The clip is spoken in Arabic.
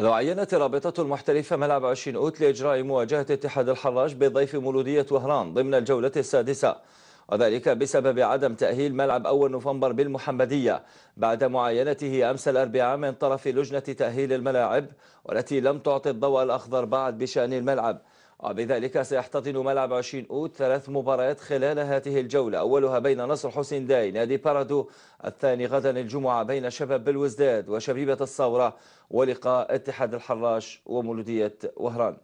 لو عينت رابطة المحترفة ملعب 20 أوت لإجراء مواجهة اتحاد الحراج بضيف مولودية وهران ضمن الجولة السادسة. وذلك بسبب عدم تأهيل ملعب أول نوفمبر بالمحمدية. بعد معاينته أمس الأربعاء من طرف لجنة تأهيل الملاعب والتي لم تعطي الضوء الأخضر بعد بشأن الملعب. وبذلك سيحتضن ملعب 20 أوت ثلاث مباريات خلال هذه الجولة. أولها بين نصر حسين داي نادي بارادو. الثاني غدا الجمعة بين شباب بالوزداد وشبيبة الثورة ولقاء اتحاد الحراش ومولودية وهران.